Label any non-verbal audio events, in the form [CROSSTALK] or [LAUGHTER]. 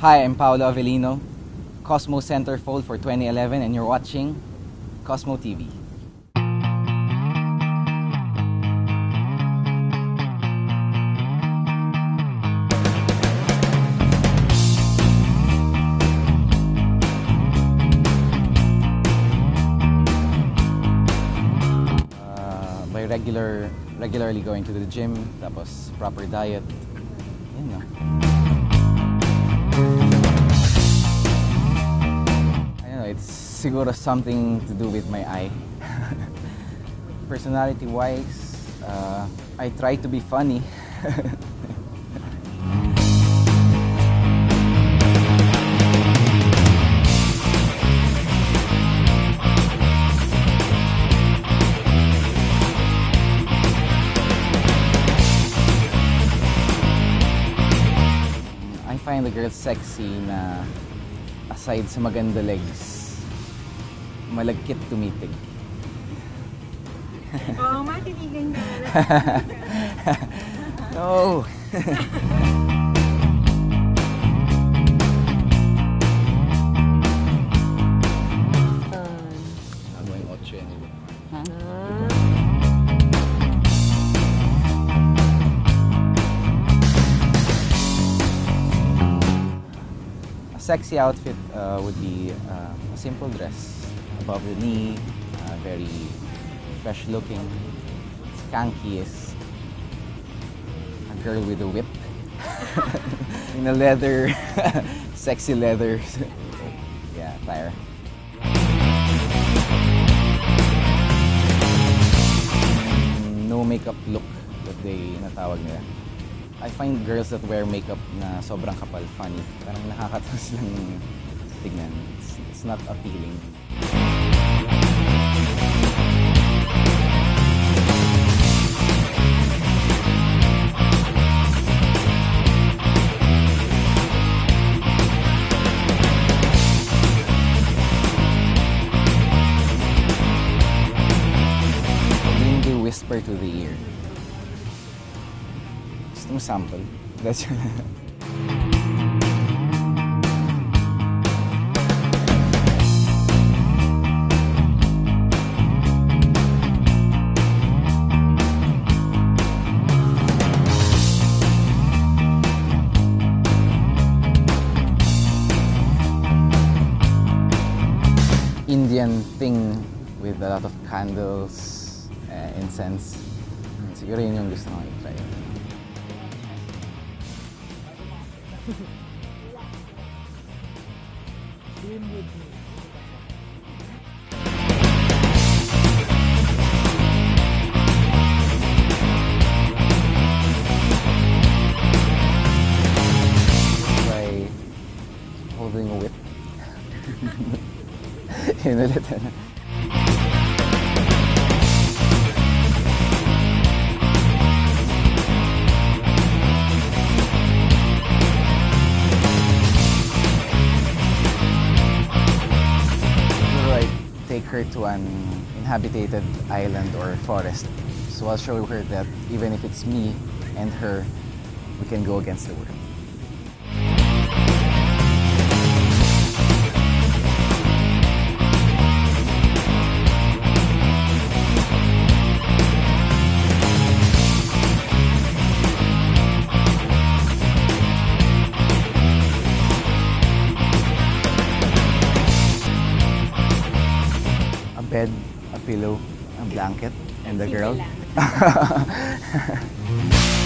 Hi, I'm Paulo Avelino, Cosmo Centerfold for 2011, and you're watching Cosmo TV. Uh, by regular, regularly going to the gym, tapos proper diet, yun na. Siguro something to do with my eye. [LAUGHS] Personality-wise, uh, I try to be funny. [LAUGHS] I find the girls sexy na aside sa maganda legs, malagkit tumitig. Oo, matinigan ka. No! I'm going 8 anyway. A sexy outfit uh, would be uh, a simple dress above the knee, uh, very fresh looking. Skanky is a girl with a whip [LAUGHS] in a leather, [LAUGHS] sexy leather. [LAUGHS] yeah, fire. No makeup look that they natawag nila. I find girls that wear makeup na sobrang kapal funny. Parang nakakatas lang tignan. It's, it's not appealing. Whisper to the ear. Gusto mo sample? That's [LAUGHS] Indian thing with a lot of candles, uh, incense. Siguro yun yung gusto ko i-try. By holding a whip. [LAUGHS] Siguro take her to an inhabited island or forest. So I'll show her that even if it's me and her, we can go against the world. Bed, a pillow, a blanket, and a girl. [LAUGHS]